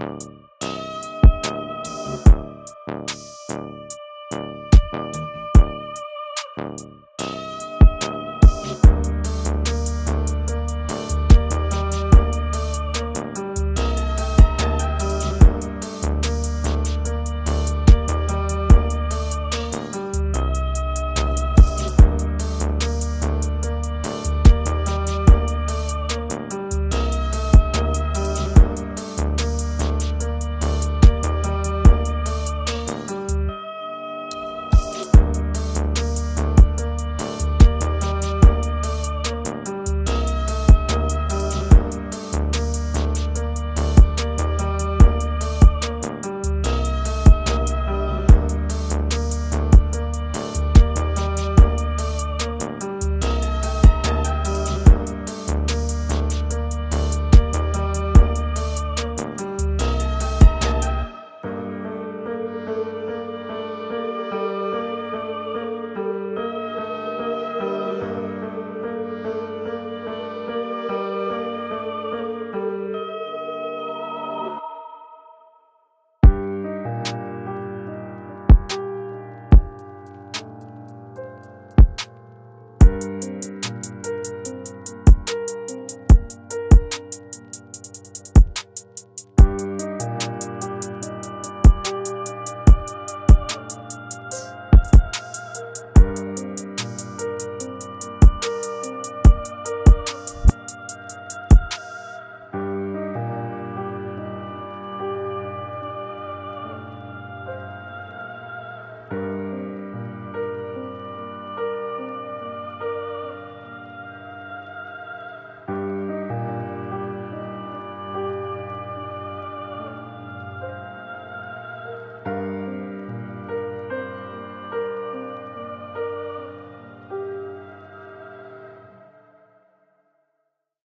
you